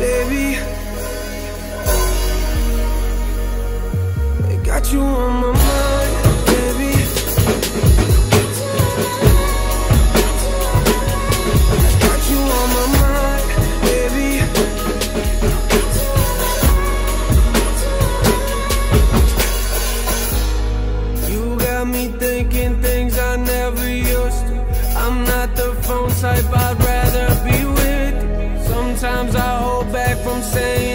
baby. I Got you on my mind, baby. I Got you on my mind, baby. You got me thinking things I never used to. I'm not the phone type, I'd rather be with Sometimes I from saying